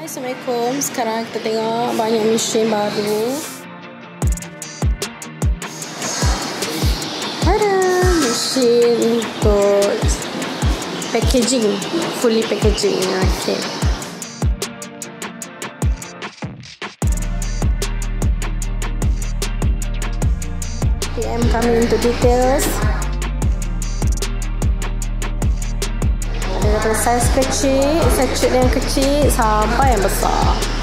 Assalamualaikum. Sekarang kita tengok banyak mesin baru. Ada mesin untuk packaging, fully packaging. Okay. PM kami untuk details. Daripada saiz kecil, sachet yang kecil sampai yang besar.